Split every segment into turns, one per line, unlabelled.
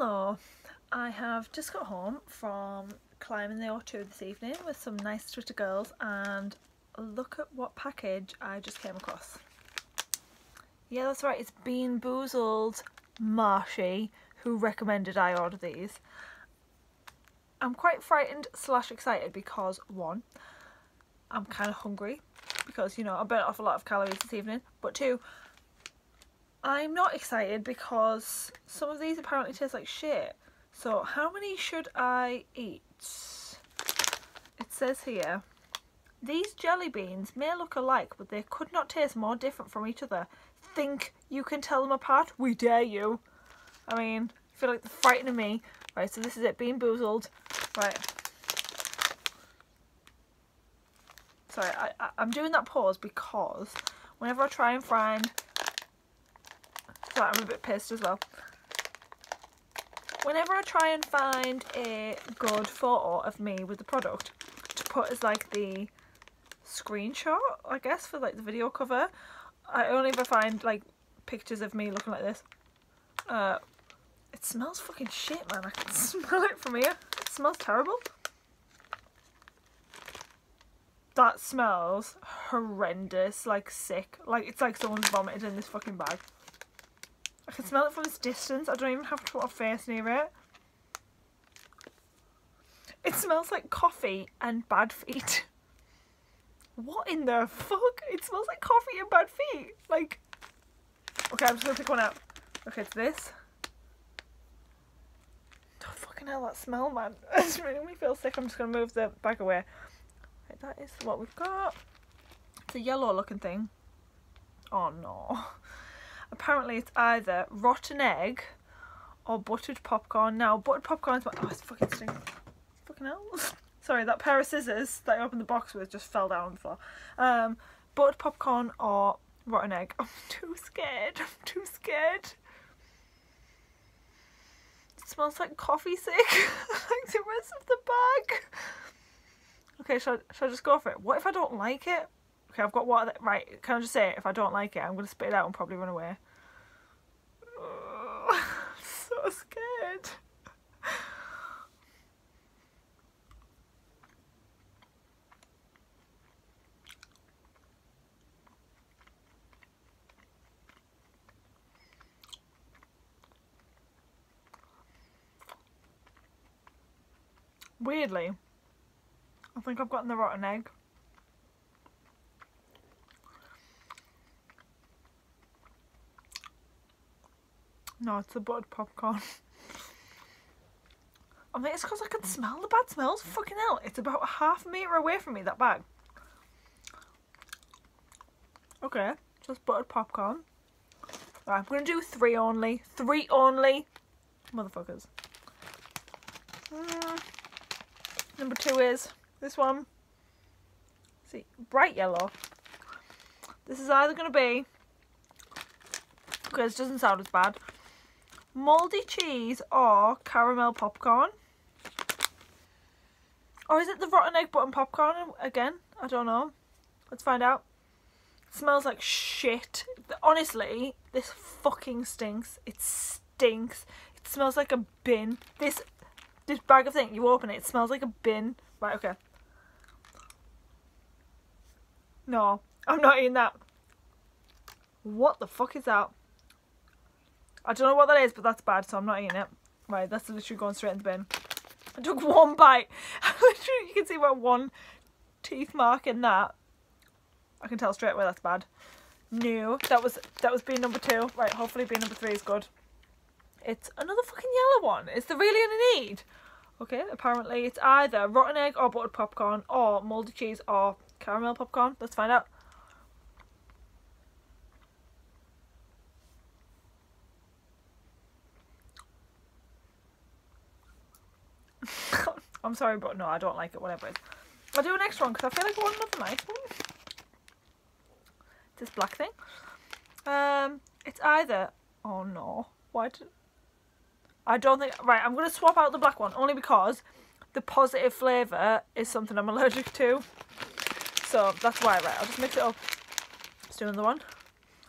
Hello, I have just got home from climbing the O2 this evening with some nice Twitter girls and look at what package I just came across. Yeah, that's right, it's Bean Boozled Marshy who recommended I order these. I'm quite frightened slash excited because one, I'm kind of hungry because, you know, I burnt off a lot of calories this evening, but two, I'm not excited because some of these apparently taste like shit. So how many should I eat? It says here, these jelly beans may look alike, but they could not taste more different from each other. Think you can tell them apart? We dare you. I mean, I feel like they're frightening me. Right, so this is it, Bean Boozled. Right. Sorry, I, I, I'm doing that pause because whenever I try and find I'm a bit pissed as well. Whenever I try and find a good photo of me with the product to put as like the screenshot, I guess, for like the video cover, I only ever find like pictures of me looking like this. Uh, it smells fucking shit, man. I can smell it from here. It smells terrible. That smells horrendous, like sick. Like, it's like someone's vomited in this fucking bag. I can smell it from this distance. I don't even have to put my face near it. It smells like coffee and bad feet. What in the fuck? It smells like coffee and bad feet. Like, okay, I'm just gonna pick one out. Okay, it's this. Oh, fucking hell, that smell, man. It's making me feel sick. I'm just gonna move the bag away. Right, that is what we've got. It's a yellow looking thing. Oh no. Apparently it's either rotten egg or buttered popcorn. Now, buttered popcorn is what... Oh, it's fucking stinks. Fucking hell. Sorry, that pair of scissors that I opened the box with just fell down on the floor. Um, buttered popcorn or rotten egg. I'm too scared. I'm too scared. It smells like coffee sick. like the rest of the bag. Okay, should I, should I just go for it? What if I don't like it? Okay, I've got water. Right, can I just say, if I don't like it, I'm going to spit it out and probably run away. Oh, so scared. Weirdly, I think I've gotten the rotten egg. No, it's a buttered popcorn. I mean, it's because I can smell the bad smells. Fucking hell, it's about half a metre away from me, that bag. Okay, just buttered popcorn. Right, I'm going to do three only. Three only. Motherfuckers. Mm. Number two is this one. See, bright yellow. This is either going to be, because it doesn't sound as bad, mouldy cheese or caramel popcorn. Or is it the rotten egg button popcorn again? I don't know. Let's find out. It smells like shit. Honestly, this fucking stinks. It stinks. It smells like a bin. This this bag of thing, you open it, it smells like a bin. Right, okay. No, I'm not eating that. What the fuck is that? I don't know what that is, but that's bad, so I'm not eating it. Right, that's literally going straight in the bin. I took one bite. literally, you can see my one teeth mark in that. I can tell straight away that's bad. New. That was that was bean number two. Right, hopefully bean number three is good. It's another fucking yellow one. Is there really any need? Okay, apparently it's either rotten egg or buttered popcorn or mouldy cheese or caramel popcorn. Let's find out. I'm sorry, but no, I don't like it, whatever it is. I'll do an extra one because I feel like I want another nice one. This black thing. Um, it's either... Oh no. Why did... I don't think... Right, I'm going to swap out the black one only because the positive flavour is something I'm allergic to. So that's why, right, I'll just mix it up. Let's do another one.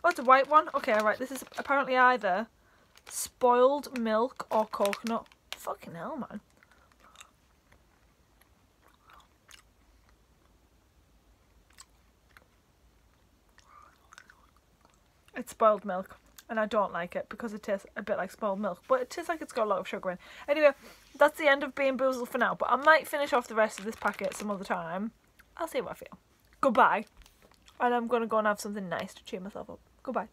Oh, it's a white one. Okay, right, this is apparently either spoiled milk or coconut. Fucking hell, man. It's spoiled milk and I don't like it because it tastes a bit like spoiled milk but it tastes like it's got a lot of sugar in. Anyway, that's the end of Bean Boozled for now but I might finish off the rest of this packet some other time. I'll see how I feel. Goodbye. And I'm going to go and have something nice to cheer myself up. Goodbye.